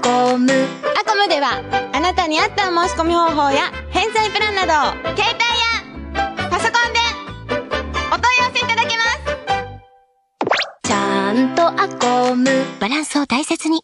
コム。アコムではあなたに合った申し込み方法や返済プランなどを携帯やパソコンでお問い合わせいただけます。ちゃんとアコム。バランスを大切に。